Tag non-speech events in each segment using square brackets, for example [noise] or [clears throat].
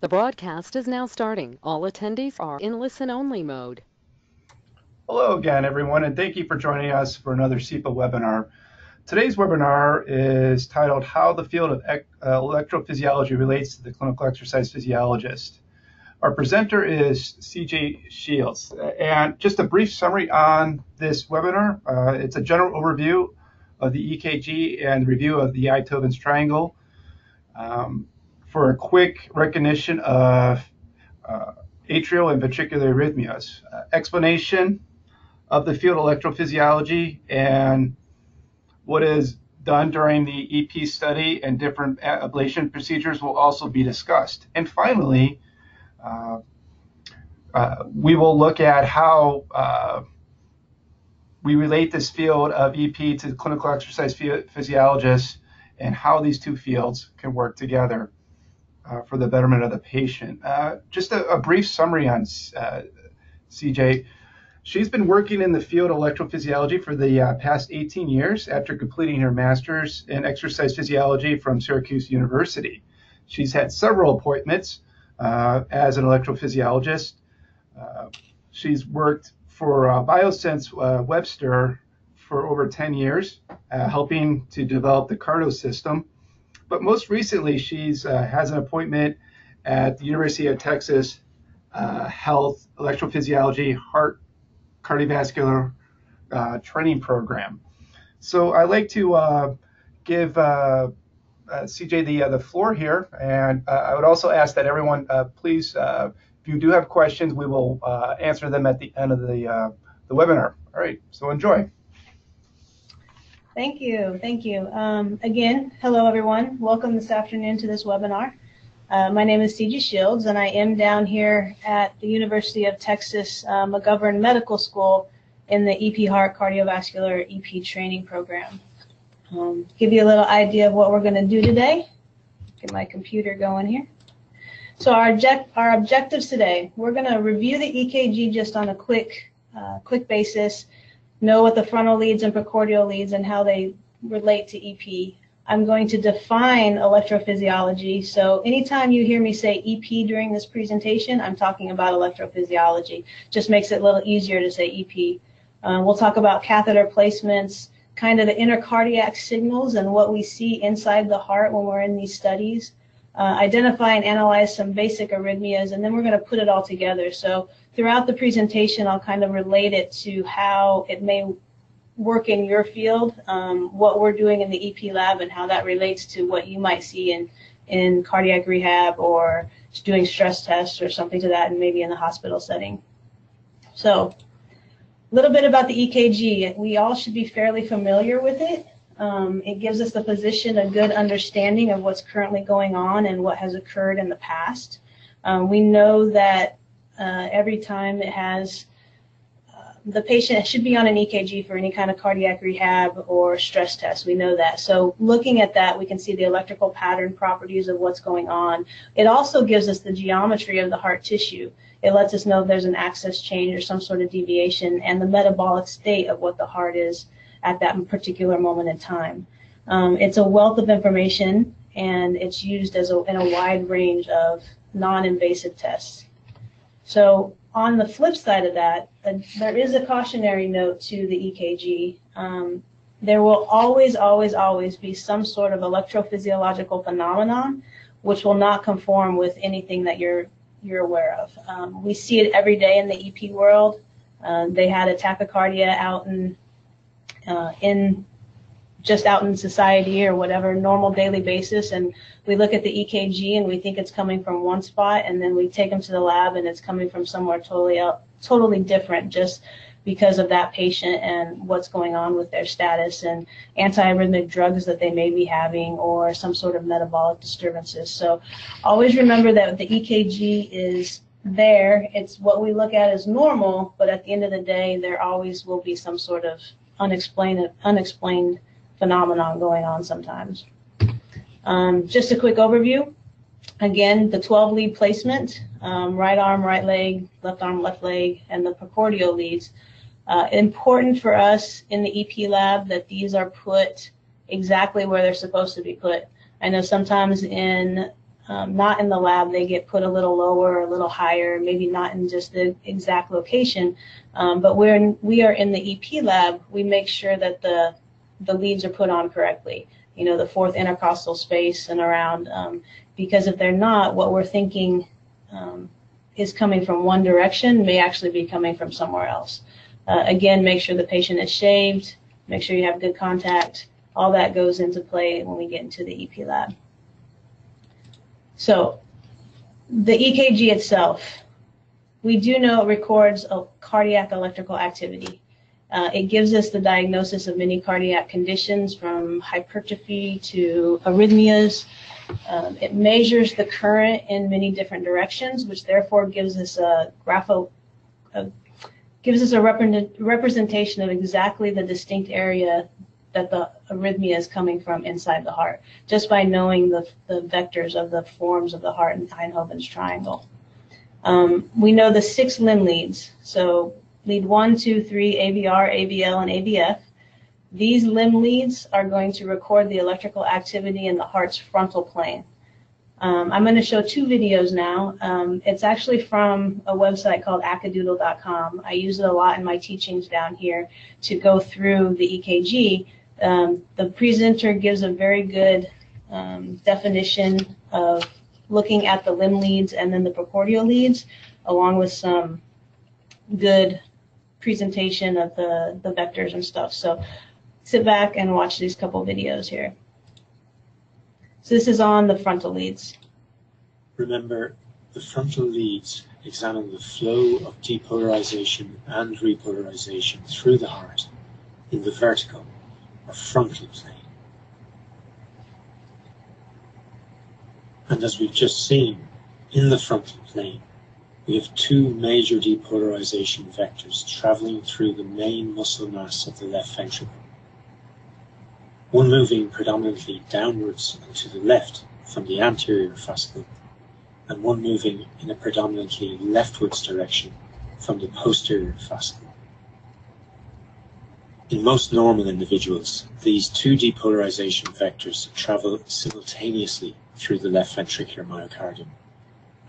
The broadcast is now starting. All attendees are in listen-only mode. Hello again, everyone, and thank you for joining us for another CEPA webinar. Today's webinar is titled How the Field of uh, Electrophysiology Relates to the Clinical Exercise Physiologist. Our presenter is Ciji Shields. And just a brief summary on this webinar. Uh, it's a general overview of the EKG and review of the Einthoven's triangle. Um, for a quick recognition of uh, atrial and ventricular arrhythmias, uh, explanation of the field electrophysiology and what is done during the EP study and different ablation procedures will also be discussed. And finally, uh, uh, we will look at how uh, we relate this field of EP to clinical exercise physiologists and how these two fields can work together uh, for the betterment of the patient. Uh, just a, a, brief summary on uh, Ciji. She's been working in the field of electrophysiology for the uh, past 18 years after completing her master's in exercise physiology from Syracuse University. She's had several appointments uh, as an electrophysiologist. Uh, she's worked for Biosense Webster for over 10 years, helping to develop the CARTO system but most recently, she's uh, has an appointment at the University of Texas uh, Health Electrophysiology Heart Cardiovascular uh, Training Program. So I'd like to uh, give uh, uh, Ciji the the floor here, and I would also ask that everyone please, if you do have questions, we will answer them at the end of the the webinar. All right, so enjoy. Thank you. Thank you. Um, again, hello, everyone. Welcome this afternoon to this webinar. Uh, my name is Ciji Shields, and I am down here at the University of Texas uh, McGovern Medical School in the EP Heart Cardiovascular EP Training Program. Um, give you a little idea of what we're going to do today. Get my computer going here. So our, object, our objectives today, we're going to review the EKG just on a quick, uh, quick basis know what the frontal leads and precordial leads and how they relate to EP. I'm going to define electrophysiology. So anytime you hear me say EP during this presentation, I'm talking about electrophysiology. Just makes it a little easier to say EP. Uh, we'll talk about catheter placements, kind of the inner cardiac signals and what we see inside the heart when we're in these studies. Uh, identify and analyze some basic arrhythmias, and then we're going to put it all together. So throughout the presentation, I'll kind of relate it to how it may work in your field, um, what we're doing in the EP lab, and how that relates to what you might see in, in cardiac rehab or doing stress tests or something to that, and maybe in the hospital setting. So a little bit about the EKG. We all should be fairly familiar with it. Um, it gives us the physician a good understanding of what's currently going on and what has occurred in the past. Um, we know that uh, every time it has uh, the patient should be on an EKG for any kind of cardiac rehab or stress test. We know that. So looking at that, we can see the electrical pattern properties of what's going on. It also gives us the geometry of the heart tissue. It lets us know if there's an axis change or some sort of deviation and the metabolic state of what the heart is at that particular moment in time. Um, it's a wealth of information and it's used as a, in a wide range of non-invasive tests. So on the flip side of that, uh, there is a cautionary note to the EKG. Um, there will always, always, always be some sort of electrophysiological phenomenon which will not conform with anything that you're you're aware of. Um, we see it every day in the EP world. Uh, they had a tachycardia out in uh, in just out in society or whatever normal daily basis and we look at the EKG and we think it's coming from one spot and then we take them to the lab and it's coming from somewhere totally out, totally different just because of that patient and what's going on with their status and antiarrhythmic drugs that they may be having or some sort of metabolic disturbances. So always remember that the EKG is there. It's what we look at as normal, but at the end of the day, there always will be some sort of unexplained unexplained phenomenon going on sometimes. Um, just a quick overview. Again, the 12 lead placement, um, right arm, right leg, left arm, left leg, and the precordial leads. Uh, important for us in the EP lab that these are put exactly where they're supposed to be put. I know sometimes in um, not in the lab, they get put a little lower, a little higher, maybe not in just the exact location. Um, but when we are in the EP lab, we make sure that the the leads are put on correctly. You know, the fourth intercostal space and around, um, because if they're not, what we're thinking um, is coming from one direction may actually be coming from somewhere else. Uh, again, make sure the patient is shaved, make sure you have good contact. All that goes into play when we get into the EP lab. So the EKG itself, we do know it records a cardiac electrical activity. Uh, it gives us the diagnosis of many cardiac conditions from hypertrophy to arrhythmias. Um, it measures the current in many different directions, which therefore gives us a grapho, a, gives us a repre representation of exactly the distinct area that the arrhythmia is coming from inside the heart, just by knowing the, the vectors of the forms of the heart in Einthoven's triangle. Um, we know the six limb leads. So lead one, two, three, AVR, AVL, and AVF. These limb leads are going to record the electrical activity in the heart's frontal plane. Um, I'm going to show two videos now. Um, it's actually from a website called akadoodle.com. I use it a lot in my teachings down here to go through the EKG. Um, the presenter gives a very good um, definition of looking at the limb leads and then the precordial leads, along with some good presentation of the, the vectors and stuff. So sit back and watch these couple videos here. So this is on the frontal leads. Remember, the frontal leads examine the flow of depolarization and repolarization through the heart in the vertical frontal plane. And as we've just seen, in the frontal plane, we have two major depolarization vectors traveling through the main muscle mass of the left ventricle. One moving predominantly downwards and to the left from the anterior fascicle, and one moving in a predominantly leftwards direction from the posterior fascicle. In most normal individuals, these two depolarization vectors travel simultaneously through the left ventricular myocardium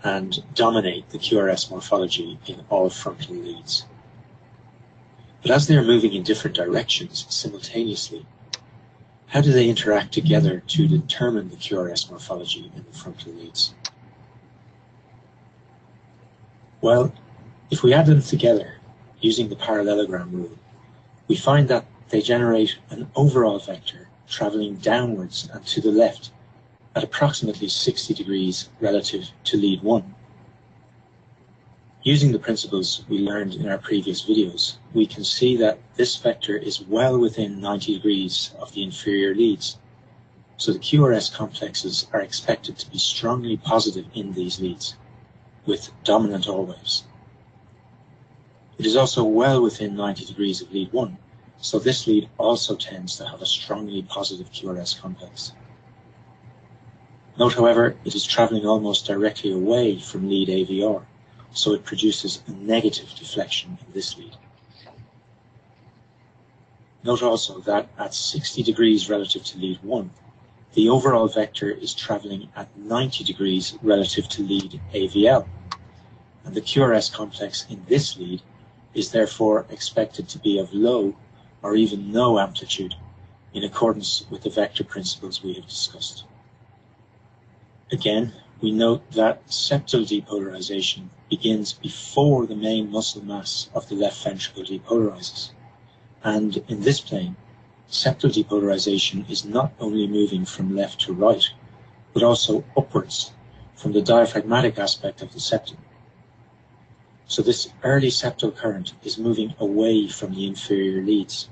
and dominate the QRS morphology in all frontal leads. But as they are moving in different directions simultaneously, how do they interact together to determine the QRS morphology in the frontal leads? Well, if we add them together using the parallelogram rule, we find that they generate an overall vector traveling downwards and to the left at approximately 60 degrees relative to lead 1. Using the principles we learned in our previous videos, we can see that this vector is well within 90 degrees of the inferior leads. So the QRS complexes are expected to be strongly positive in these leads, with dominant R waves. It is also well within 90 degrees of lead 1, so this lead also tends to have a strongly positive QRS complex. Note, however, it is traveling almost directly away from lead AVR, so it produces a negative deflection in this lead. Note also that at 60 degrees relative to lead 1, the overall vector is traveling at 90 degrees relative to lead AVL, and the QRS complex in this lead is therefore expected to be of low or even no amplitude in accordance with the vector principles we have discussed. Again, we note that septal depolarization begins before the main muscle mass of the left ventricle depolarizes. And in this plane, septal depolarization is not only moving from left to right, but also upwards from the diaphragmatic aspect of the septum. So this early septal current is moving away from the inferior leads.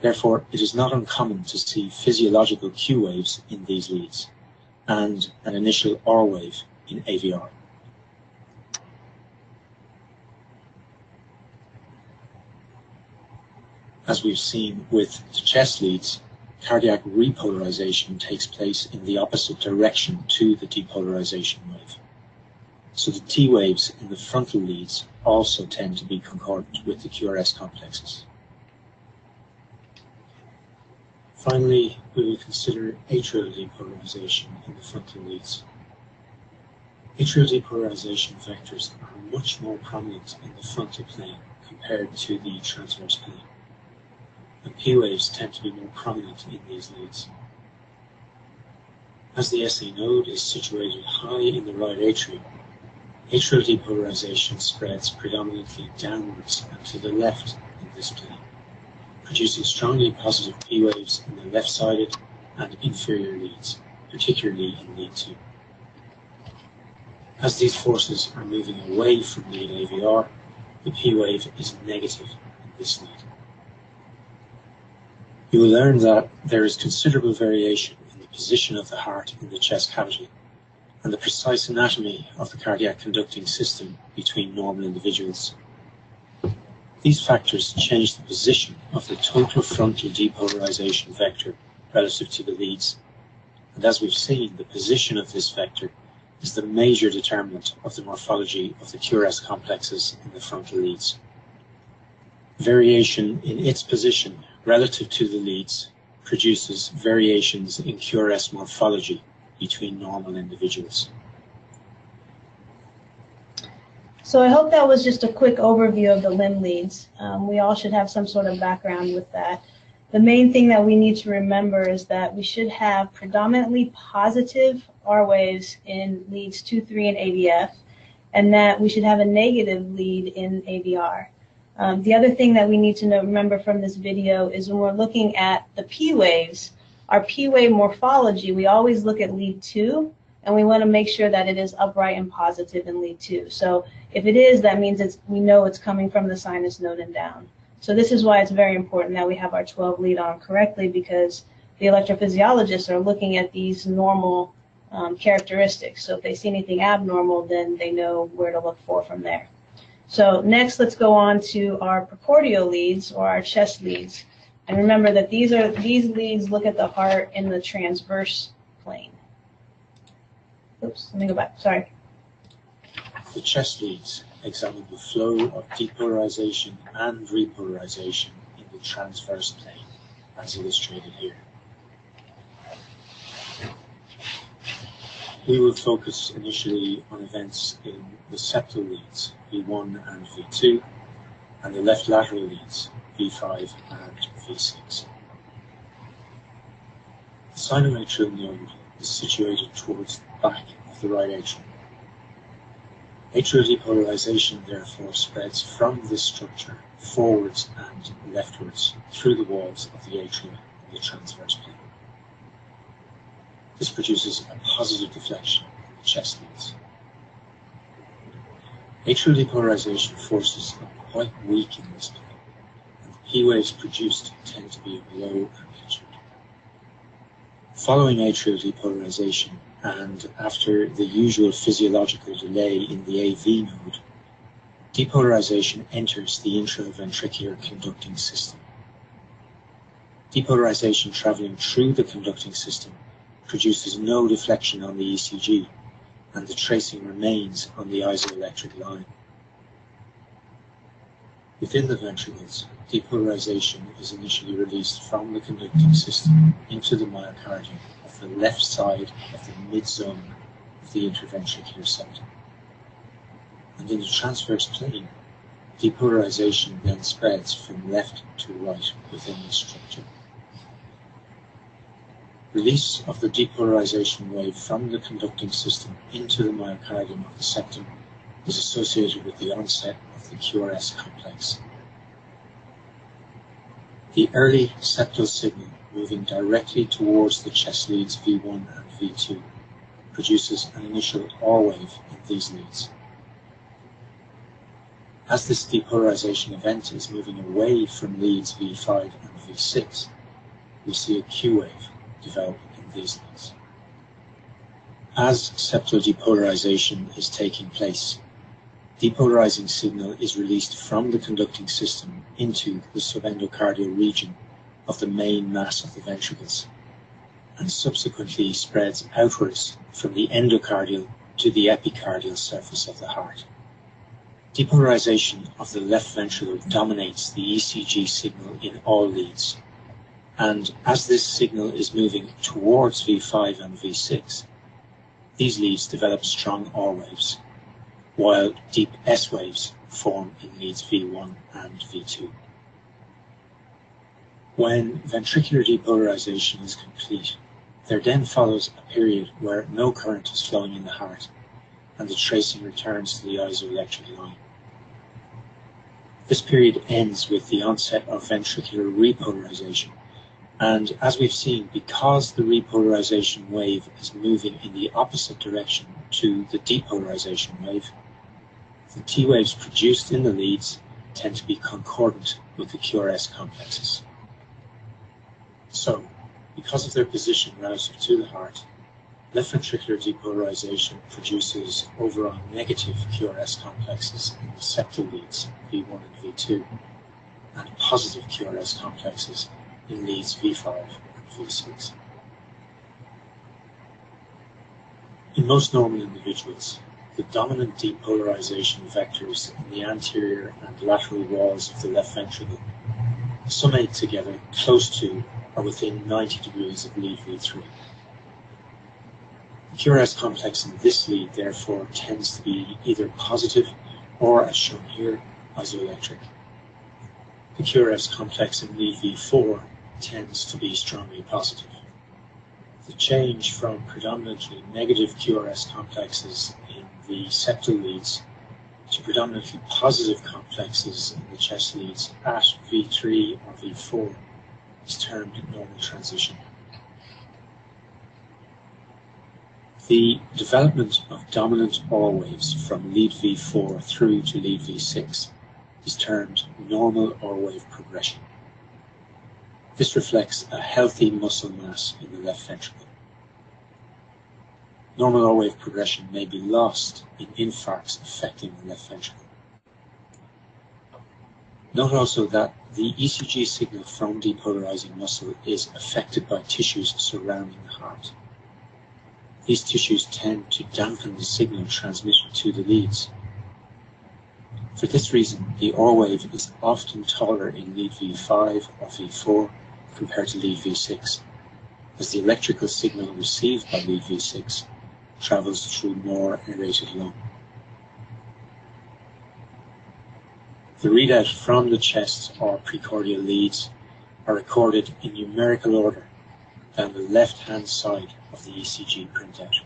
Therefore, it is not uncommon to see physiological Q waves in these leads and an initial R wave in AVR. As we've seen with the chest leads, cardiac repolarization takes place in the opposite direction to the depolarization wave. So the T waves in the frontal leads also tend to be concordant with the QRS complexes. Finally, we will consider atrial depolarization in the frontal leads. Atrial depolarization vectors are much more prominent in the frontal plane compared to the transverse plane, and P waves tend to be more prominent in these leads. As the SA node is situated high in the right atrium, atrial depolarization spreads predominantly downwards and to the left in this plane, producing strongly positive P waves in the left-sided and inferior leads, particularly in lead 2. As these forces are moving away from lead AVR, the P wave is negative in this lead. You will learn that there is considerable variation in the position of the heart in the chest cavity, and the precise anatomy of the cardiac conducting system between normal individuals. These factors change the position of the total frontal depolarization vector relative to the leads. And as we've seen, the position of this vector is the major determinant of the morphology of the QRS complexes in the frontal leads. Variation in its position relative to the leads produces variations in QRS morphology between normal individuals. So I hope that was just a quick overview of the limb leads. Um, we all should have some sort of background with that. The main thing that we need to remember is that we should have predominantly positive R waves in leads 2, 3, and AVF, and that we should have a negative lead in AVR. Um, the other thing that we need to know, remember from this video is when we're looking at the P waves, our P wave morphology, we always look at lead 2 and we want to make sure that it is upright and positive in lead 2. So if it is, that means it's, we know it's coming from the sinus node and down. So this is why it's very important that we have our 12 lead on correctly because the electrophysiologists are looking at these normal um, characteristics. So if they see anything abnormal, then they know where to look for from there. So next, let's go on to our precordial leads or our chest leads. And remember that these are these leads look at the heart in the transverse plane. Oops, let me go back. Sorry. The chest leads examine the flow of depolarization and repolarization in the transverse plane, as illustrated here. We will focus initially on events in the septal leads, V1 and V2, and the left lateral leads, V5 and V6. The sinoatrial node is situated towards the back of the right atrium. Atrial depolarization therefore spreads from this structure forwards and leftwards through the walls of the atrium in the transverse plane. This produces a positive deflection in the chest leads. Atrial depolarization forces are quite weak in this plane, P waves produced tend to be of low amplitude. Following atrial depolarization, and after the usual physiological delay in the AV node, depolarization enters the intraventricular conducting system. Depolarization traveling through the conducting system produces no deflection on the ECG, and the tracing remains on the isoelectric line. Within the ventricles, depolarization is initially released from the conducting system into the myocardium of the left side of the mid-zone of the interventricular septum. And in the transverse plane, depolarization then spreads from left to right within the structure. Release of the depolarization wave from the conducting system into the myocardium of the septum is associated with the onset of the QRS complex. The early septal signal moving directly towards the chest leads V1 and V2 produces an initial R wave in these leads. As this depolarization event is moving away from leads V5 and V6, we see a Q wave develop in these leads. As septal depolarization is taking place, depolarizing signal is released from the conducting system into the subendocardial region of the main mass of the ventricles and subsequently spreads outwards from the endocardial to the epicardial surface of the heart. Depolarization of the left ventricle dominates the ECG signal in all leads and as this signal is moving towards V5 and V6, these leads develop strong R waves, while deep S waves form in leads V1 and V2. When ventricular depolarization is complete, there then follows a period where no current is flowing in the heart and the tracing returns to the isoelectric line. This period ends with the onset of ventricular repolarization, and as we've seen, because the repolarization wave is moving in the opposite direction to the depolarization wave, the T waves produced in the leads tend to be concordant with the QRS complexes. So, because of their position relative to the heart, left ventricular depolarization produces overall negative QRS complexes in the septal leads, V1 and V2, and positive QRS complexes in leads V5 and V6. In most normal individuals, the dominant depolarization vectors in the anterior and lateral walls of the left ventricle summate together close to or within 90 degrees of lead V3. The QRS complex in this lead therefore tends to be either positive or, as shown here, isoelectric. The QRS complex in lead V4 tends to be strongly positive. The change from predominantly negative QRS complexes in the septal leads to predominantly positive complexes in the chest leads at V3 or V4 is termed normal transition. The development of dominant R waves from lead V4 through to lead V6 is termed normal R wave progression. This reflects a healthy muscle mass in the left ventricle. Normal R wave progression may be lost in infarcts affecting the left ventricle. Note also that the ECG signal from depolarizing muscle is affected by tissues surrounding the heart. These tissues tend to dampen the signal transmitted to the leads. For this reason, the R wave is often taller in lead V5 or V4 compared to lead V6, as the electrical signal received by lead V6 travels through more aerated lung. The readout from the chest or precordial leads are recorded in numerical order down the left-hand side of the ECG printout.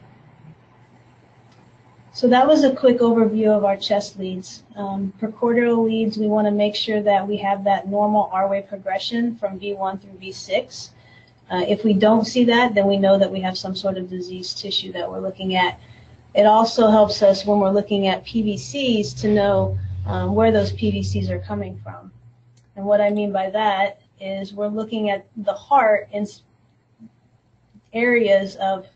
So that was a quick overview of our chest leads. Um, precordial leads, we want to make sure that we have that normal R-wave progression from V1 through V6. Uh, if we don't see that, then we know that we have some sort of diseased tissue that we're looking at. It also helps us when we're looking at PVCs to know um, where those PVCs are coming from. And what I mean by that is we're looking at the heart in areas of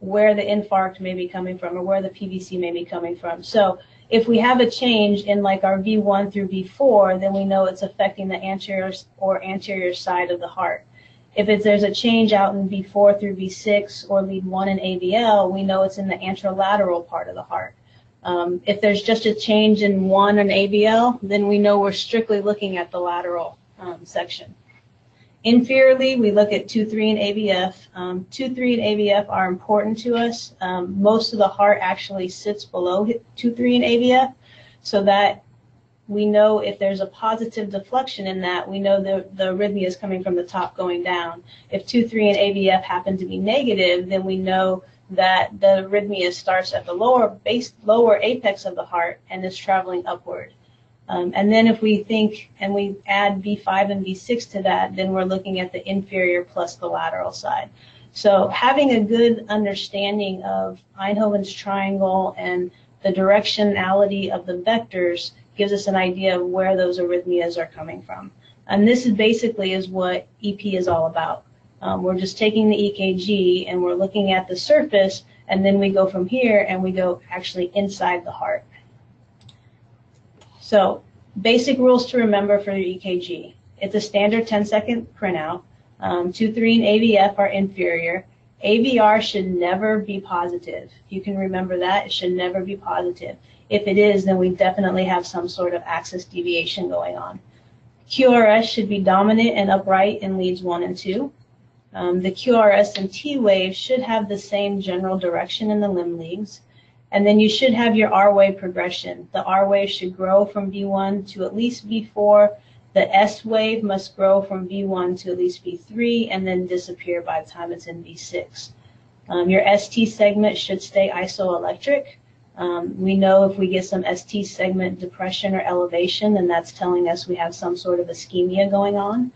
where the infarct may be coming from or where the PVC may be coming from. So if we have a change in like our V1 through V4, then we know it's affecting the anterior or anterior side of the heart. If it's, there's a change out in V4 through V6 or lead 1 in AVL, we know it's in the anterolateral part of the heart. Um, if there's just a change in one in AVL, then we know we're strictly looking at the lateral um, section. Inferiorly, we look at 2-3 and AVF. Um, 2-3 and AVF are important to us. Um, most of the heart actually sits below 2-3 and AVF, so that we know if there's a positive deflection in that, we know the, the arrhythmia is coming from the top going down. If 2-3 and AVF happen to be negative, then we know that the arrhythmia starts at the lower base, lower apex of the heart and is traveling upward. Um, and then if we think and we add V5 and V6 to that, then we're looking at the inferior plus the lateral side. So having a good understanding of Einthoven's triangle and the directionality of the vectors gives us an idea of where those arrhythmias are coming from. And this is basically is what EP is all about. Um, we're just taking the EKG and we're looking at the surface, and then we go from here and we go actually inside the heart. So basic rules to remember for your EKG. It's a standard 10 second printout. Um, 2, 3, and AVF are inferior. AVR should never be positive. You can remember that. It should never be positive. If it is, then we definitely have some sort of axis deviation going on. QRS should be dominant and upright in leads 1 and 2. Um, the QRS and T wave should have the same general direction in the limb leads. And then you should have your R wave progression. The R wave should grow from V1 to at least V4. The S wave must grow from V1 to at least V3 and then disappear by the time it's in V6. Um, your ST segment should stay isoelectric. Um, we know if we get some ST segment depression or elevation, then that's telling us we have some sort of ischemia going on.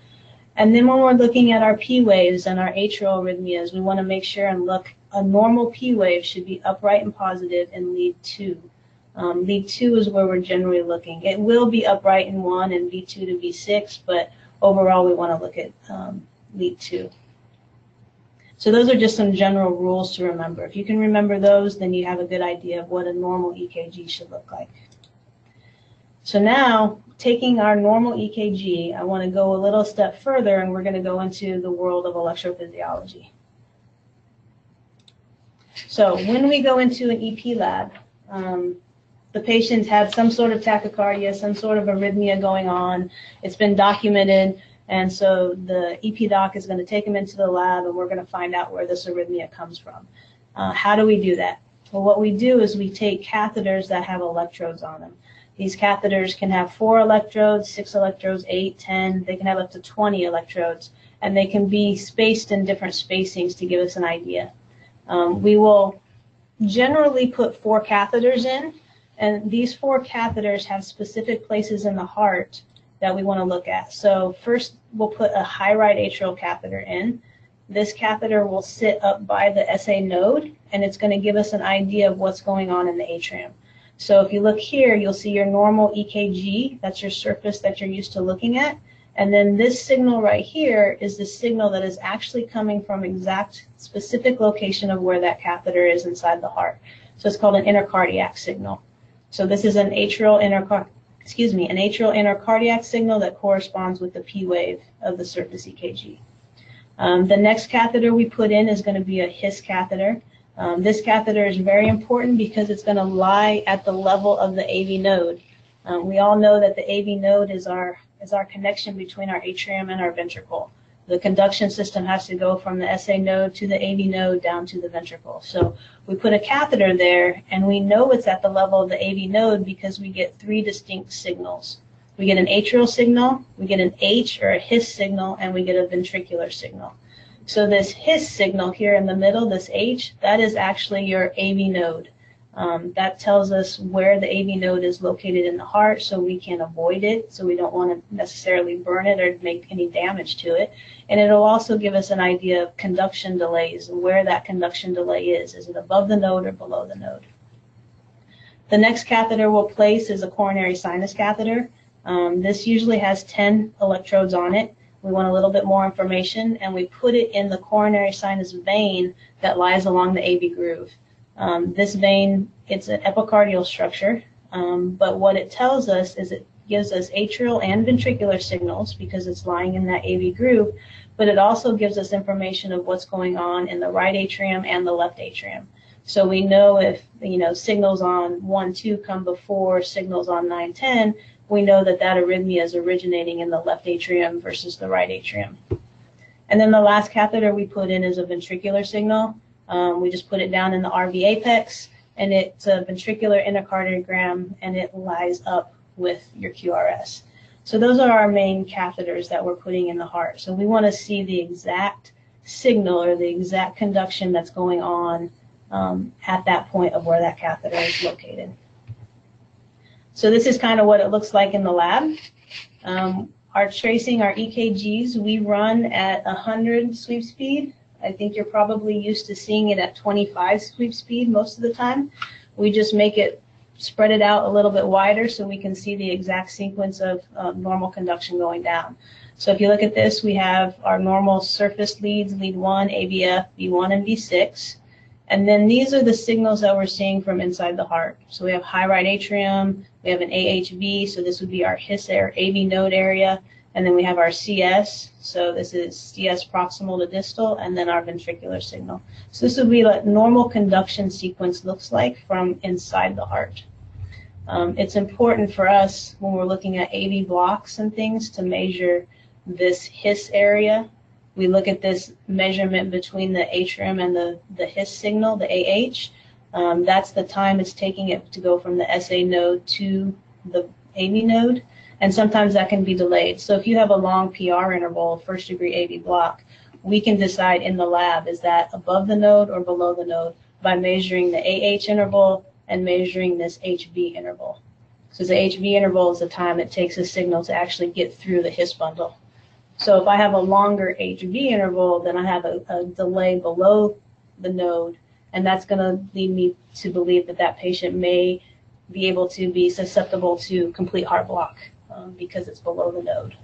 And then when we're looking at our P waves and our atrial arrhythmias, we want to make sure and look, a normal P wave should be upright and positive in lead two. Um, lead two is where we're generally looking. It will be upright in one and V2 to V6, but overall we want to look at um, lead two. So those are just some general rules to remember. If you can remember those, then you have a good idea of what a normal EKG should look like. So now, taking our normal EKG, I want to go a little step further and we're going to go into the world of electrophysiology. So when we go into an EP lab, um, the patient had some sort of tachycardia, some sort of arrhythmia going on. It's been documented. And so the EP doc is going to take them into the lab and we're going to find out where this arrhythmia comes from. Uh, how do we do that? Well, what we do is we take catheters that have electrodes on them. These catheters can have four electrodes, six electrodes, eight, ten. They can have up to 20 electrodes, and they can be spaced in different spacings to give us an idea. Um, we will generally put four catheters in, and these four catheters have specific places in the heart that we want to look at. So first, we'll put a high right atrial catheter in. This catheter will sit up by the SA node, and it's going to give us an idea of what's going on in the atrium. So if you look here, you'll see your normal EKG. That's your surface that you're used to looking at. And then this signal right here is the signal that is actually coming from exact specific location of where that catheter is inside the heart. So it's called an intercardiac signal. So this is an atrial intercar excuse me, an atrial intercardiac signal that corresponds with the P wave of the surface EKG. Um, the next catheter we put in is going to be a HIS catheter. Um, this catheter is very important because it's going to lie at the level of the AV node. Um, we all know that the AV node is our is our connection between our atrium and our ventricle. The conduction system has to go from the SA node to the AV node down to the ventricle. So we put a catheter there and we know it's at the level of the AV node because we get three distinct signals. We get an atrial signal, we get an H or a His signal, and we get a ventricular signal. So this His signal here in the middle, this H, that is actually your AV node. Um, that tells us where the AV node is located in the heart so we can avoid it, so we don't want to necessarily burn it or make any damage to it. And it'll also give us an idea of conduction delays and where that conduction delay is. Is it above the node or below the node? The next catheter we'll place is a coronary sinus catheter. Um, this usually has 10 electrodes on it. We want a little bit more information, and we put it in the coronary sinus vein that lies along the AV groove. Um, this vein, it's an epicardial structure, um, but what it tells us is it gives us atrial and ventricular signals because it's lying in that AV groove, but it also gives us information of what's going on in the right atrium and the left atrium. So we know if, you know, signals on 1, 2 come before signals on 9, 10, we know that that arrhythmia is originating in the left atrium versus the right atrium. And then the last catheter we put in is a ventricular signal. Um, we just put it down in the RV apex, and it's a ventricular intercardiogram, and it lies up with your QRS. So those are our main catheters that we're putting in the heart. So we want to see the exact signal or the exact conduction that's going on um, at that point of where that catheter is located. So this is kind of what it looks like in the lab. Um, our tracing, our EKGs, we run at 100 sweep speed. I think you're probably used to seeing it at 25 sweep speed most of the time. We just make it spread it out a little bit wider so we can see the exact sequence of normal conduction going down. So if you look at this, we have our normal surface leads, lead 1, AVF, V1, and V6. And then these are the signals that we're seeing from inside the heart. So we have high right atrium, we have an AHV, so this would be our His air AV node area, and then we have our CS, so this is CS proximal to distal, and then our ventricular signal. So this would be what normal conduction sequence looks like from inside the heart. Um, it's important for us when we're looking at AV blocks and things to measure this HIS area We look at this measurement between the atrium and the, the His signal, the AH. Um, that's the time it's taking it to go from the SA node to the AV node. And sometimes that can be delayed. So if you have a long PR interval, first degree AV block, we can decide in the lab is that above the node or below the node by measuring the AH interval and measuring this HV interval. So the HV interval is the time it takes a signal to actually get through the His bundle. So if I have a longer HV interval, then I have a, a delay below the node, and that's going to lead me to believe that that patient may be able to be susceptible to complete heart block um, because it's below the node.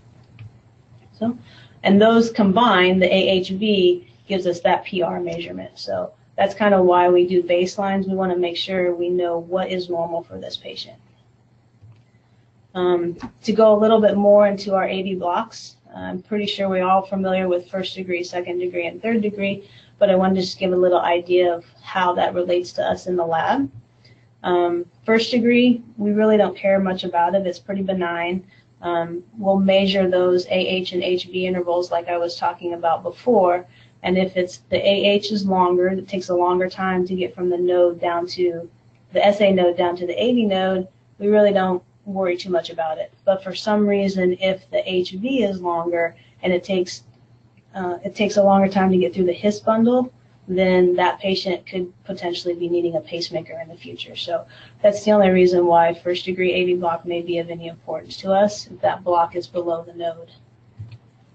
So, and those combined, the AHV gives us that PR measurement. So that's kind of why we do baselines. We want to make sure we know what is normal for this patient. Um, to go a little bit more into our AV blocks, I'm pretty sure we're all familiar with first degree, second degree, and third degree, but I wanted to just give a little idea of how that relates to us in the lab. Um, first degree, we really don't care much about it. It's pretty benign. Um, we'll measure those AH and HV intervals like I was talking about before. And if it's the AH is longer, it takes a longer time to get from the node down to the SA node down to the AV node, we really don't worry too much about it. But for some reason, if the HV is longer and it takes uh, it takes a longer time to get through the His bundle, then that patient could potentially be needing a pacemaker in the future. So that's the only reason why first degree AV block may be of any importance to us if that block is below the node.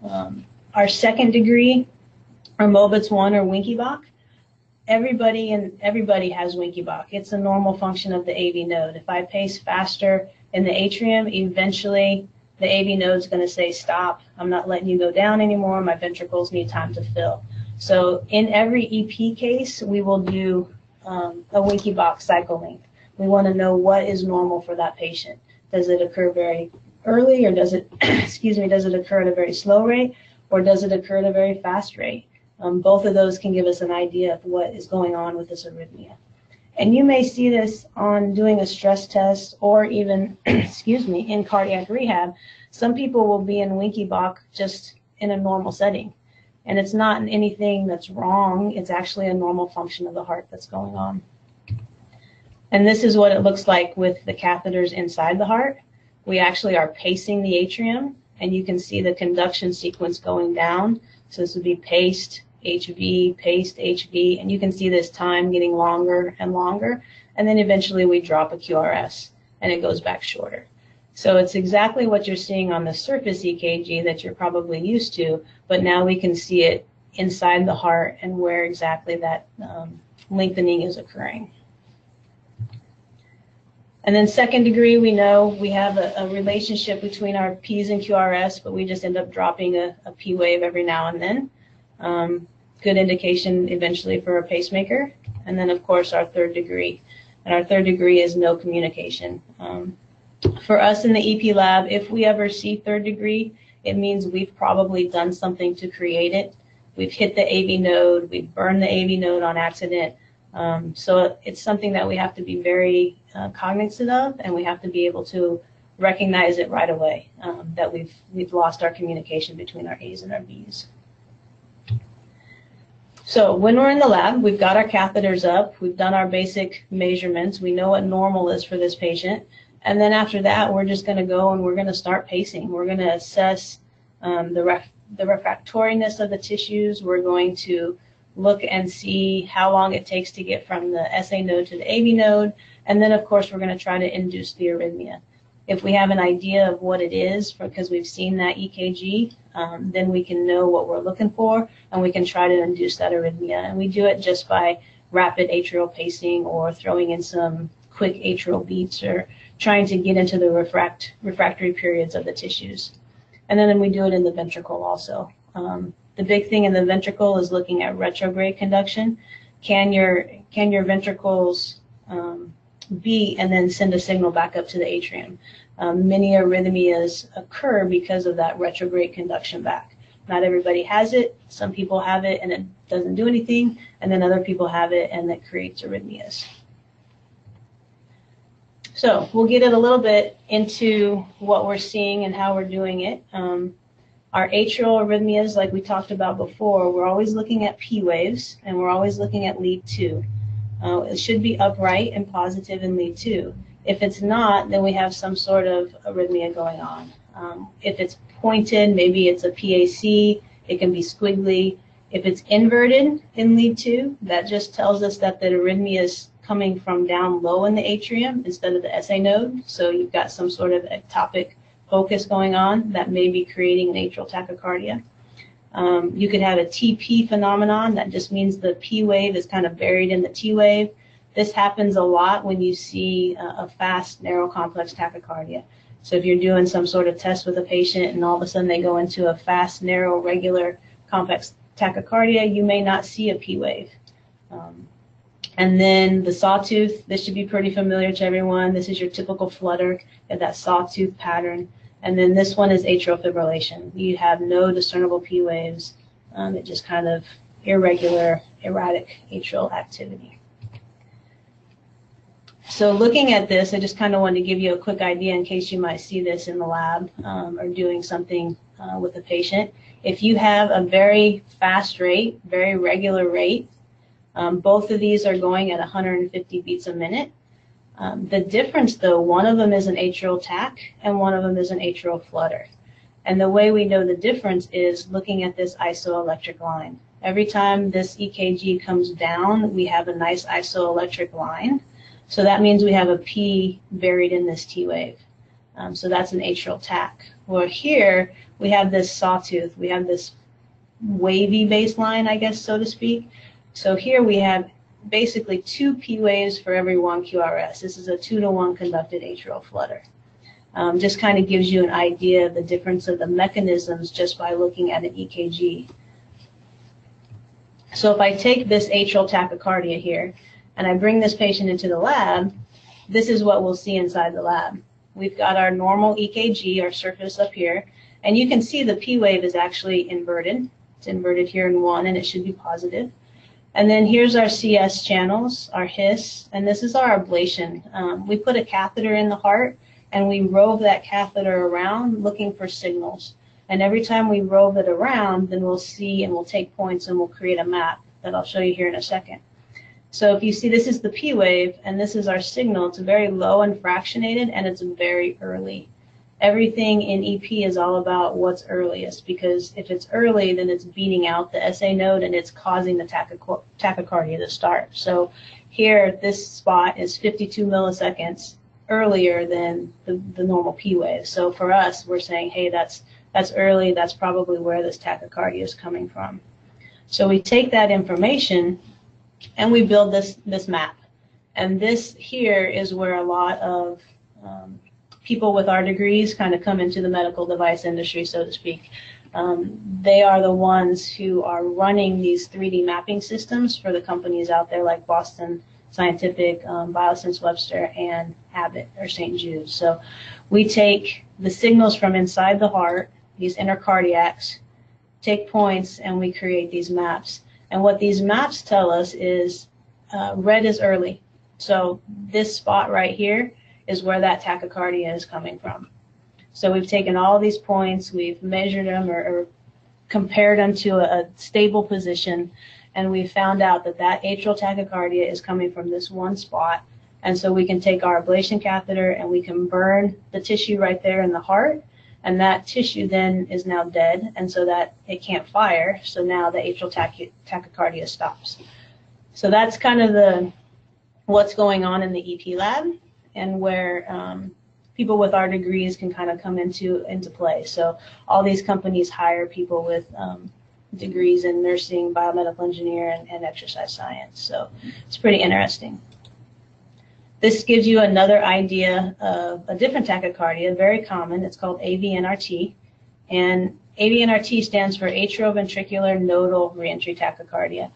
Um, our second degree, our Mobitz 1 or Wenckebach, everybody and everybody has Wenckebach. It's a normal function of the AV node. If I pace faster in the atrium, eventually the AV node is going to say, stop, I'm not letting you go down anymore, my ventricles need time to fill. So in every EP case, we will do um, a Wenckebach cycle length. We want to know what is normal for that patient. Does it occur very early or does it, [clears throat] excuse me, does it occur at a very slow rate or does it occur at a very fast rate? Um, both of those can give us an idea of what is going on with this arrhythmia. And you may see this on doing a stress test or even, [clears throat] excuse me, in cardiac rehab. Some people will be in Wenckebach just in a normal setting. And it's not anything that's wrong. It's actually a normal function of the heart that's going on. And this is what it looks like with the catheters inside the heart. We actually are pacing the atrium, and you can see the conduction sequence going down. So this would be paced, HV, paced, HV, and you can see this time getting longer and longer. And then eventually we drop a QRS and it goes back shorter. So it's exactly what you're seeing on the surface EKG that you're probably used to, but now we can see it inside the heart and where exactly that um, lengthening is occurring. And then second degree, we know we have a, a, relationship between our P's and QRS, but we just end up dropping a, a P wave every now and then. Um, good indication eventually for a pacemaker. And then, of course, our third degree. And our third degree is no communication. Um, for us in the EP lab, if we ever see third degree, it means we've probably done something to create it. We've hit the AV node, we've burned the AV node on accident. Um, so it's something that we have to be very uh, cognizant of, and we have to be able to recognize it right away um, that we've we've lost our communication between our A's and our V's. So when we're in the lab, we've got our catheters up, we've done our basic measurements, we know what normal is for this patient, and then after that, we're just going to go and we're going to start pacing. We're going to assess um, the, ref the refractoriness of the tissues. We're going to look and see how long it takes to get from the SA node to the AV node, and then of course we're going to try to induce the arrhythmia. If we have an idea of what it is because we've seen that EKG, um, then we can know what we're looking for and we can try to induce that arrhythmia. And we do it just by rapid atrial pacing or throwing in some quick atrial beats or trying to get into the refract, refractory periods of the tissues. And then we do it in the ventricle also. Um, the big thing in the ventricle is looking at retrograde conduction. Can your can your ventricles um, beat and then send a signal back up to the atrium? Um, many arrhythmias occur because of that retrograde conduction back. Not everybody has it. Some people have it and it doesn't do anything, and then other people have it and it creates arrhythmias. So we'll get it a little bit into what we're seeing and how we're doing it. Um, Our atrial arrhythmias, like we talked about before, we're always looking at P waves and we're always looking at lead 2. Uh, it should be upright and positive in lead 2. If it's not, then we have some sort of arrhythmia going on. Um, if it's pointed, maybe it's a PAC, it can be squiggly. If it's inverted in lead 2, that just tells us that the arrhythmia is coming from down low in the atrium instead of the SA node. So you've got some sort of ectopic focus going on that may be creating an atrial tachycardia. Um, you could have a TP phenomenon. That just means the P wave is kind of buried in the T wave. This happens a lot when you see a, a fast, narrow, complex tachycardia. So if you're doing some sort of test with a patient and all of a sudden they go into a fast, narrow, regular, complex tachycardia, you may not see a P wave. Um, and then the sawtooth, this should be pretty familiar to everyone. This is your typical flutter, that sawtooth pattern. And then this one is atrial fibrillation. You have no discernible P waves. Um, it just kind of irregular, erratic atrial activity. So looking at this, I just kind of wanted to give you a quick idea in case you might see this in the lab um, or doing something uh, with a patient. If you have a very fast rate, very regular rate, um, both of these are going at 150 beats a minute. Um, the difference, though, one of them is an atrial tach and one of them is an atrial flutter. And the way we know the difference is looking at this isoelectric line. Every time this EKG comes down, we have a nice isoelectric line. So that means we have a P buried in this T wave. Um, so that's an atrial tach. Well, here we have this sawtooth. We have this wavy baseline, I guess, so to speak. So here we have basically two P waves for every one QRS. This is a two to one conducted atrial flutter. Um, just kind of gives you an idea of the difference of the mechanisms just by looking at an EKG. So if I take this atrial tachycardia here and I bring this patient into the lab, this is what we'll see inside the lab. We've got our normal EKG, our surface up here, and you can see the P wave is actually inverted. It's inverted here in one and it should be positive. And then here's our CS channels, our His, and this is our ablation. Um, we put a catheter in the heart and we rove that catheter around looking for signals. And every time we rove it around, then we'll see and we'll take points and we'll create a map that I'll show you here in a second. So if you see this is the P wave and this is our signal, it's very low and fractionated and it's very early everything in EP is all about what's earliest because if it's early, then it's beating out the SA node and it's causing the tachycardia to start. So here, this spot is 52 milliseconds earlier than the, the normal P wave. So for us, we're saying, hey, that's that's early. That's probably where this tachycardia is coming from. So we take that information and we build this this map. And this here is where a lot of um, people with our degrees kind of come into the medical device industry, so to speak. Um, they are the ones who are running these 3D mapping systems for the companies out there like Boston Scientific, um, Biosense Webster, and Abbott or St. Jude's. So we take the signals from inside the heart, these intercardiacs, take points, and we create these maps. And what these maps tell us is uh, red is early. So this spot right here is where that tachycardia is coming from. So we've taken all these points, we've measured them or, or compared them to a, a stable position, and we found out that that atrial tachycardia is coming from this one spot. And so we can take our ablation catheter and we can burn the tissue right there in the heart, and that tissue then is now dead, and so that it can't fire. So now the atrial tachy- tachycardia stops. So that's kind of the what's going on in the EP lab and where um, people with our degrees can kind of come into into play. So all these companies hire people with um, degrees in nursing, biomedical engineer, and, and, exercise science. So it's pretty interesting. This gives you another idea of a different tachycardia, very common. It's called AVNRT, and AVNRT stands for atrioventricular nodal reentry tachycardia.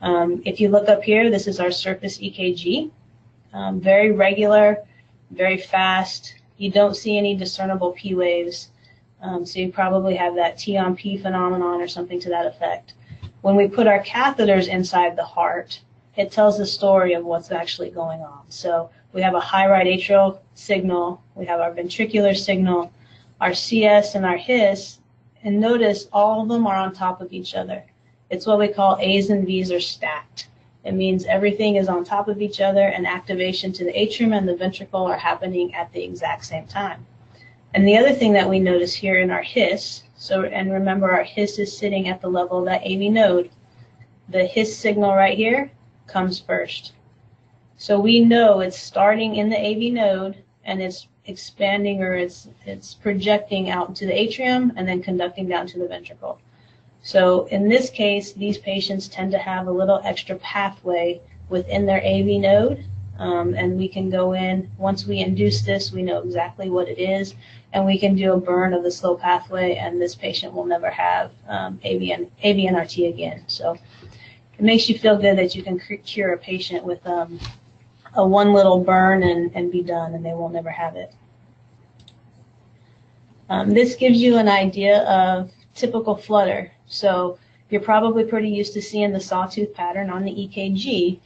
Um, if you look up here, this is our surface EKG. Um, very regular, very fast. You don't see any discernible P waves. Um, so you probably have that T on P phenomenon or something to that effect. When we put our catheters inside the heart, it tells the story of what's actually going on. So we have a high right atrial signal, we have our ventricular signal, our CS and our His And notice all of them are on top of each other. It's what we call A's and V's are stacked. It means everything is on top of each other and activation to the atrium and the ventricle are happening at the exact same time. And the other thing that we notice here in our His, so and remember our His is sitting at the level of that AV node, the His signal right here comes first. So we know it's starting in the AV node and it's expanding or it's it's projecting out into the atrium and then conducting down to the ventricle. So in this case, these patients tend to have a little extra pathway within their AV node. Um, and we can go in, once we induce this, we know exactly what it is, and we can do a burn of the slow pathway, and this patient will never have um, AVN, AVNRT again. So it makes you feel good that you can cure a patient with um, a one little burn and, and be done, and they will never have it. Um, this gives you an idea of typical flutter. So you're probably pretty used to seeing the sawtooth pattern on the EKG,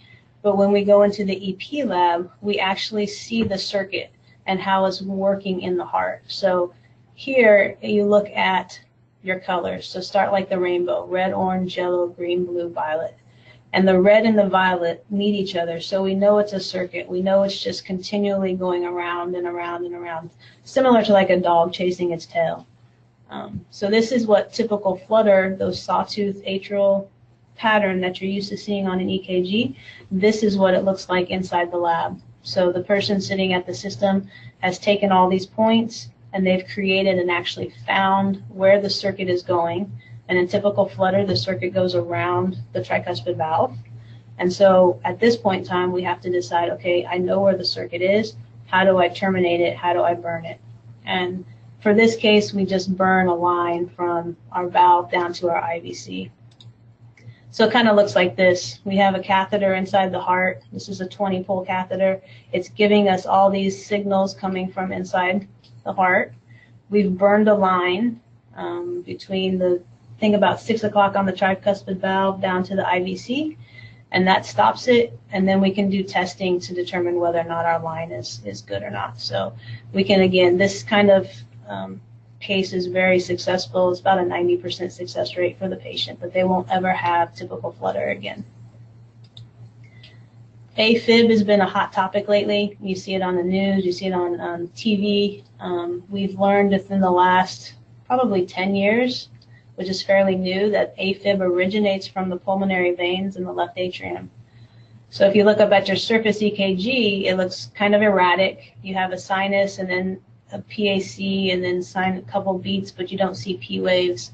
but when we go into the EP lab, we actually see the circuit and how it's working in the heart. So here you look at your colors. So start like the rainbow, red, orange, yellow, green, blue, violet. And the red and the violet meet each other. So we know it's a circuit. We know it's just continually going around and around and around, similar to like a dog chasing its tail. Um, so this is what typical flutter, those sawtooth atrial pattern that you're used to seeing on an EKG, this is what it looks like inside the lab. So the person sitting at the system has taken all these points and they've created and actually found where the circuit is going. And in typical flutter, the circuit goes around the tricuspid valve. And so at this point in time, we have to decide, okay, I know where the circuit is. How do I terminate it? How do I burn it? And for this case, we just burn a line from our valve down to our IVC. So it kind of looks like this. We have a catheter inside the heart. This is a 20 pole catheter. It's giving us all these signals coming from inside the heart. We've burned a line um, between the thing about 6 o'clock on the tricuspid valve down to the IVC, and that stops it. And then we can do testing to determine whether or not our line is, is good or not. So we can, again, this kind of um, case is very successful. It's about a 90% success rate for the patient, but they won't ever have typical flutter again. AFib has been a hot topic lately. You see it on the news, you see it on, on TV. Um, we've learned within the last probably 10 years, which is fairly new, that AFib originates from the pulmonary veins in the left atrium. So if you look up at your surface EKG, it looks kind of erratic. You have a sinus and then a PAC and then sign a couple beats, but you don't see P waves.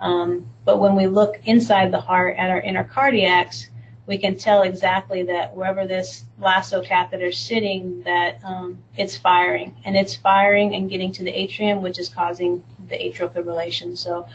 Um, but when we look inside the heart at our inner cardiacs, we can tell exactly that wherever this lasso catheter is sitting, that um, it's firing, and it's firing and getting to the atrium, which is causing the atrial fibrillation. So,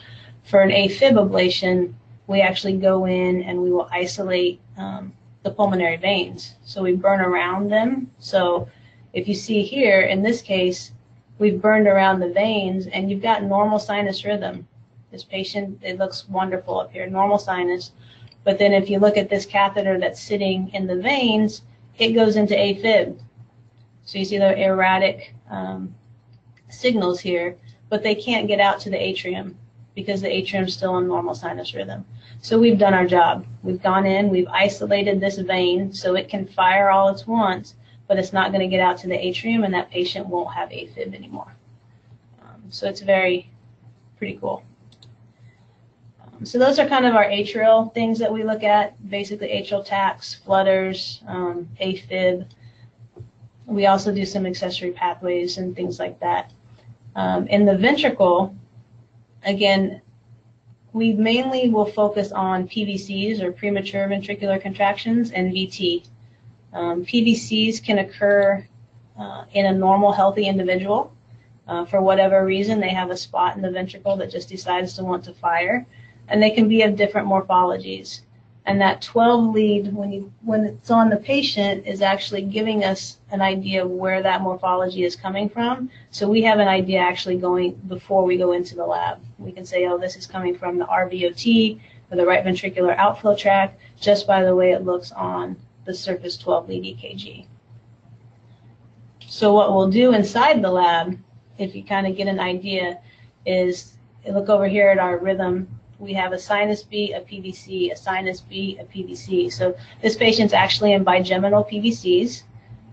for an AFib ablation, we actually go in and we will isolate um, the pulmonary veins. So we burn around them. So if you see here, in this case, we've burned around the veins and you've got normal sinus rhythm. This patient, it looks wonderful up here, normal sinus. But then if you look at this catheter that's sitting in the veins, it goes into AFib. So you see the erratic um, signals here, but they can't get out to the atrium because the atrium's still in normal sinus rhythm. So we've done our job. We've gone in, we've isolated this vein so it can fire all it wants, but it's not going to get out to the atrium, and that patient won't have AFib anymore. Um, so it's very pretty cool. Um, so those are kind of our atrial things that we look at, basically atrial tachs, flutters, um, AFib. We also do some accessory pathways and things like that. Um, in the ventricle, again, we mainly will focus on PVCs or premature ventricular contractions and VT. Um, PVCs can occur uh, in a normal, healthy individual. Uh, for whatever reason, they have a spot in the ventricle that just decides to want to fire, and they can be of different morphologies. And that 12 lead, when you when it's on the patient, is actually giving us an idea of where that morphology is coming from. So we have an idea actually going before we go into the lab. We can say, oh, this is coming from the RVOT or the right ventricular outflow tract, just by the way it looks on the surface 12 lead EKG. So what we'll do inside the lab, if you kind of get an idea, is look over here at our rhythm, we have a sinus beat, a PVC, a sinus beat, a PVC. So this patient's actually in bigeminal PVCs.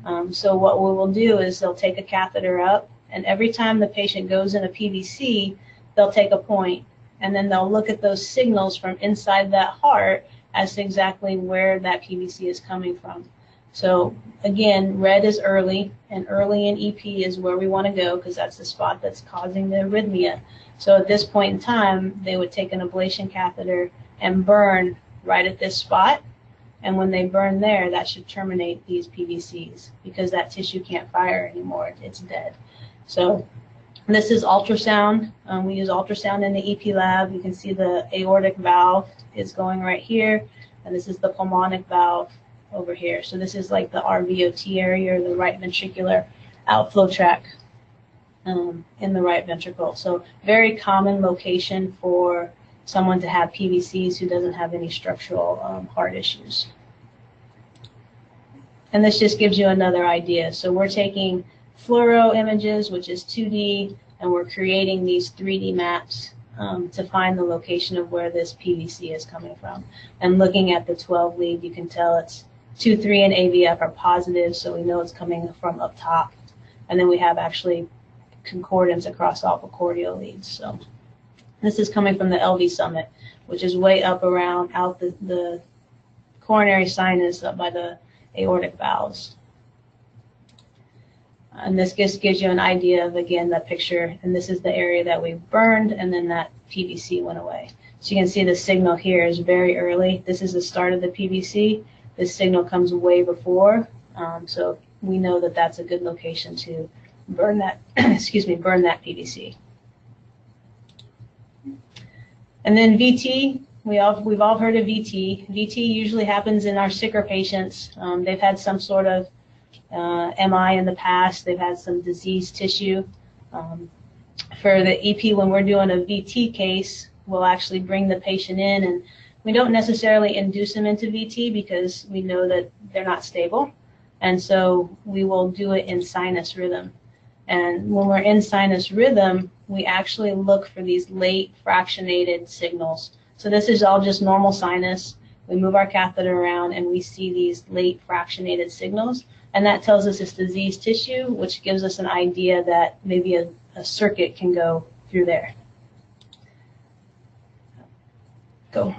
Um, so what we will do is they'll take a catheter up, and every time the patient goes in a PVC, they'll take a point, and then they'll look at those signals from inside that heart as to exactly where that PVC is coming from. So again, red is early, and early in EP is where we want to go because that's the spot that's causing the arrhythmia. So at this point in time, they would take an ablation catheter and burn right at this spot. And when they burn there, that should terminate these PVCs because that tissue can't fire anymore. It's dead. So this is ultrasound. Um, we use ultrasound in the EP lab. You can see the aortic valve is going right here, and this is the pulmonic valve over here. So this is like the RVOT area, or the right ventricular outflow tract um, in the right ventricle. So very common location for someone to have PVCs who doesn't have any structural um, heart issues. And this just gives you another idea. So we're taking fluoro images, which is 2D, and we're creating these 3D maps um, to find the location of where this PVC is coming from. And looking at the 12 lead, you can tell it's 2, 3, and AVF are positive, so we know it's coming from up top. And then we have actually concordance across all precordial leads. So this is coming from the LV summit, which is way up around out the, the coronary sinus up by the aortic valves. And this just gives you an idea of, again, that picture. And this is the area that we burned, and then that PVC went away. So you can see the signal here is very early. This is the start of the PVC. This signal comes way before. Um, so we know that that's a good location to burn that, [clears throat] excuse me, burn that PVC. And then VT, we all, we've all heard of VT. VT usually happens in our sicker patients. Um, they've had some sort of uh, MI in the past. They've had some diseased tissue. Um, for the EP, when we're doing a VT case, we'll actually bring the patient in and we don't necessarily induce them into VT because we know that they're not stable. And so we will do it in sinus rhythm. And when we're in sinus rhythm, we actually look for these late fractionated signals. So this is all just normal sinus. We move our catheter around and we see these late fractionated signals. And that tells us it's diseased tissue, which gives us an idea that maybe a, a circuit can go through there. Go.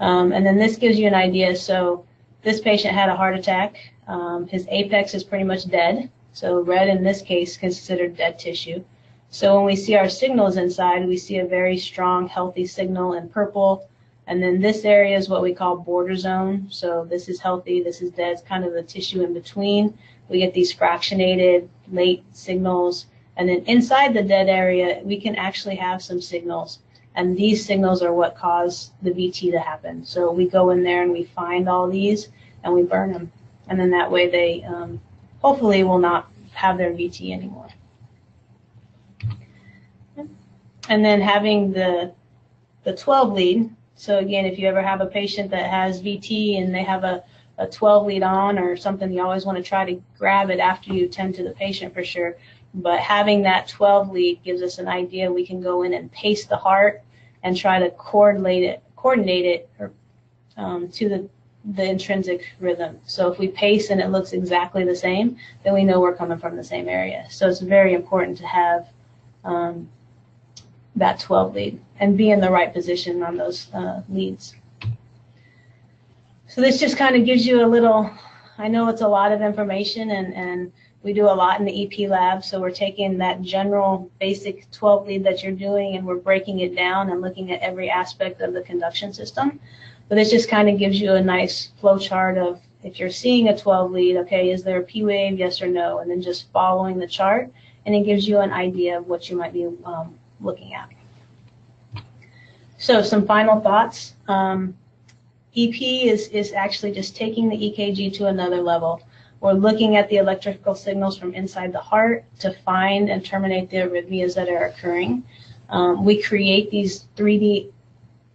Um, and then this gives you an idea. So this patient had a heart attack. Um, his apex is pretty much dead. So red in this case considered dead tissue. So when we see our signals inside, we see a very strong, healthy signal in purple. And then this area is what we call border zone. So this is healthy, this is dead. It's kind of the tissue in between. We get these fractionated late signals. And then inside the dead area, we can actually have some signals. And these signals are what cause the VT to happen. So we go in there and we find all these and we burn them. And then that way they um, hopefully will not have their VT anymore. And then having the the 12 lead. So again, if you ever have a patient that has VT and they have a, a 12 lead on or something, you always want to try to grab it after you tend to the patient for sure. But having that 12 lead gives us an idea. We can go in and pace the heart and try to coordinate it, coordinate it or, um, to the the intrinsic rhythm. So if we pace and it looks exactly the same, then we know we're coming from the same area. So it's very important to have um, that 12 lead and be in the right position on those uh, leads. So this just kind of gives you a little, I know it's a lot of information and, and we do a lot in the EP lab. So we're taking that general basic 12 lead that you're doing and we're breaking it down and looking at every aspect of the conduction system. But this just kind of gives you a nice flow chart of if you're seeing a 12 lead, okay, is there a P wave, yes or no? And then just following the chart, and it gives you an idea of what you might be um, looking at. So some final thoughts. Um, EP is, is actually just taking the EKG to another level. We're looking at the electrical signals from inside the heart to find and terminate the arrhythmias that are occurring. Um, we create these 3D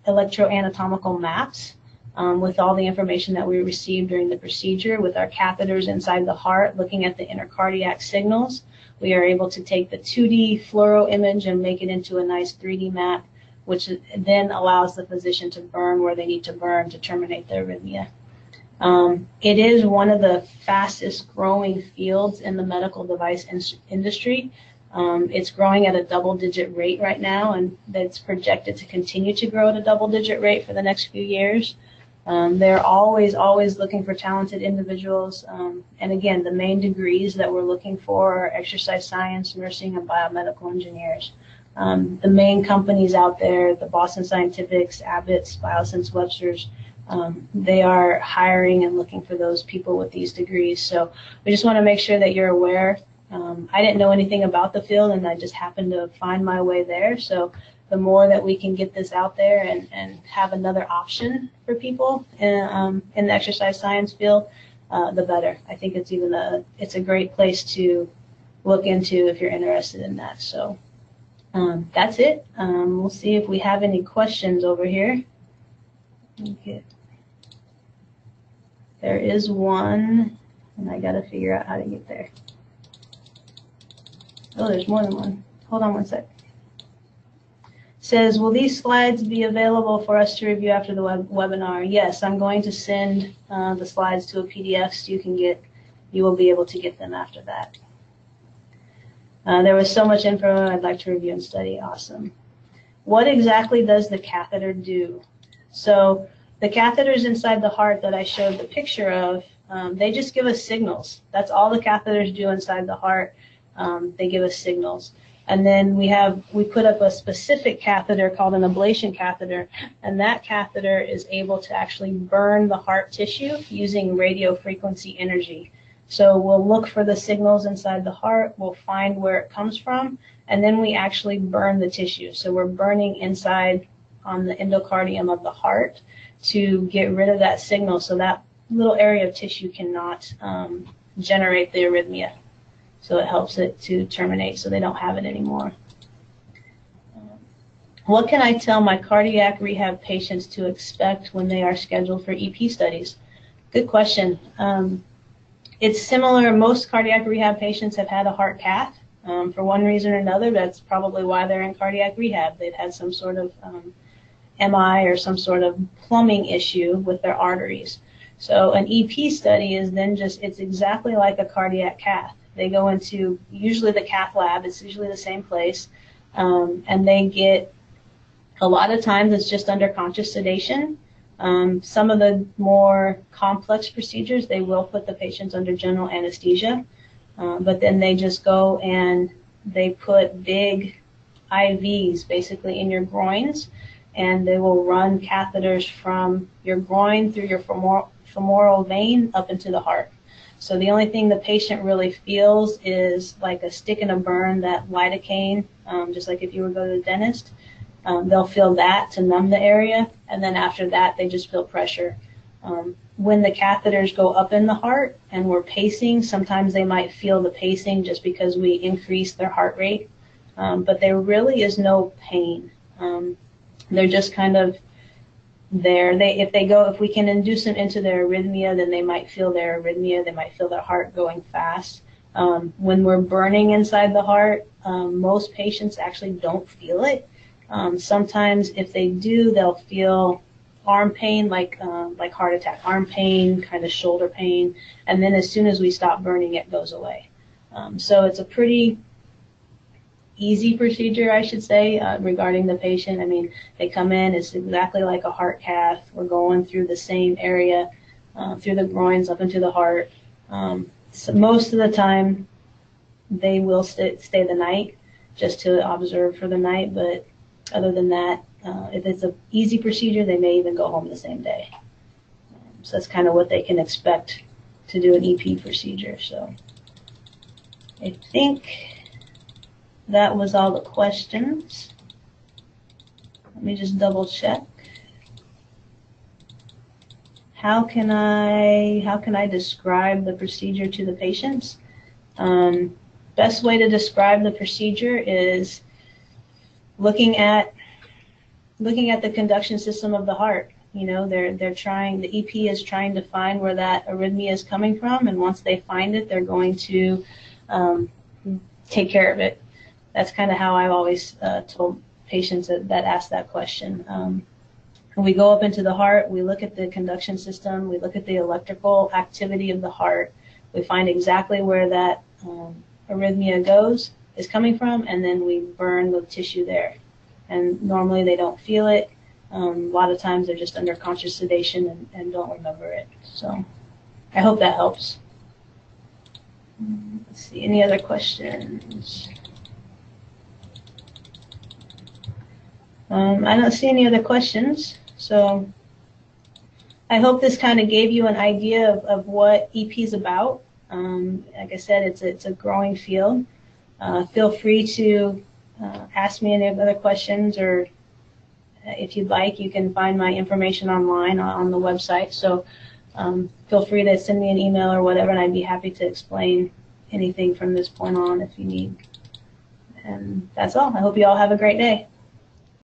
electroanatomical maps um, with all the information that we received during the procedure with our catheters inside the heart looking at the intercardiac signals. We are able to take the 2D fluoro image and make it into a nice 3D map, which then allows the physician to burn where they need to burn to terminate the arrhythmia. Um, it is one of the fastest growing fields in the medical device in- industry. Um, it's growing at a double digit rate right now, and it's projected to continue to grow at a double digit rate for the next few years. Um, they're always, always looking for talented individuals. Um, and again, the main degrees that we're looking for are exercise science, nursing, and biomedical engineers. Um, the main companies out there, the Boston Scientifics, Abbott's, Biosense Webster's, um, they are hiring and looking for those people with these degrees. So we just want to make sure that you're aware. Um, I didn't know anything about the field, and I just happened to find my way there. So the more that we can get this out there and, and have another option for people in, um, in the exercise science field, uh, the better. I think it's even a it's a great place to look into if you're interested in that. So um, that's it. Um, we'll see if we have any questions over here. Okay. There is one, and I got to figure out how to get there. Oh, there's more than one. Hold on one sec says, will these slides be available for us to review after the web webinar? Yes, I'm going to send uh, the slides to a PDF so you can get, you will be able to get them after that. Uh, there was so much info I'd like to review and study. Awesome. What exactly does the catheter do? So the catheters inside the heart that I showed the picture of, um, they just give us signals. That's all the catheters do inside the heart. Um, they give us signals. And then we have, we put up a specific catheter called an ablation catheter, and that catheter is able to actually burn the heart tissue using radio frequency energy. So we'll look for the signals inside the heart, we'll find where it comes from, and then we actually burn the tissue. So we're burning inside on the endocardium of the heart to get rid of that signal. So that little area of tissue cannot um, generate the arrhythmia so it helps it to terminate so they don't have it anymore. What can I tell my cardiac rehab patients to expect when they are scheduled for EP studies? Good question. Um, it's similar. Most cardiac rehab patients have had a heart cath. Um, for one reason or another, that's probably why they're in cardiac rehab. They've had some sort of um, MI or some sort of plumbing issue with their arteries. So an EP study is then just, it's exactly like a cardiac cath. They go into usually the cath lab. It's usually the same place, um, and they get a lot of times it's just under conscious sedation. Um, some of the more complex procedures, they will put the patients under general anesthesia, uh, but then they just go and they put big IVs basically in your groins, and they will run catheters from your groin through your femoral, femoral vein up into the heart. So the only thing the patient really feels is like a stick and a burn, that lidocaine, um, just like if you were to go to the dentist. Um, they'll feel that to numb the area, and then after that, they just feel pressure. Um, when the catheters go up in the heart and we're pacing, sometimes they might feel the pacing just because we increase their heart rate, um, but there really is no pain. Um, they're just kind of there. They if they go if we can induce them into their arrhythmia, then they might feel their arrhythmia. They might feel their heart going fast. Um, when we're burning inside the heart, um, most patients actually don't feel it. Um, sometimes if they do, they'll feel arm pain, like uh, like heart attack, arm pain, kind of shoulder pain, and then as soon as we stop burning, it goes away. Um, so it's a pretty easy procedure, I should say, uh, regarding the patient. I mean, they come in, it's exactly like a heart cath. We're going through the same area, uh, through the groins up into the heart. Um, so most of the time, they will st- stay the night just to observe for the night, but other than that, uh, if it's an easy procedure, they may even go home the same day. Um, so that's kind of what they can expect to do an EP procedure. So I think that was all the questions. Let me just double check. How can I how can I describe the procedure to the patients? Um, best way to describe the procedure is looking at looking at the conduction system of the heart. You know, they're they're trying the EP is trying to find where that arrhythmia is coming from, and once they find it, they're going to um, take care of it. That's kind of how I've always uh, told patients that, that ask that question. Um, we go up into the heart, we look at the conduction system, we look at the electrical activity of the heart, we find exactly where that um, arrhythmia goes, is coming from, and then we burn the tissue there. And normally they don't feel it. Um, a lot of times they're just under conscious sedation and, and don't remember it. So I hope that helps. Mm, Let's see, any other questions? Um, I don't see any other questions, so I hope this kind of gave you an idea of, of what EP is about. Um, like I said, it's a, it's a growing field. Uh, feel free to uh, ask me any other questions, or uh, if you'd like, you can find my information online on, on the website. So um, feel free to send me an email or whatever, and I'd be happy to explain anything from this point on if you need. And that's all. I hope you all have a great day.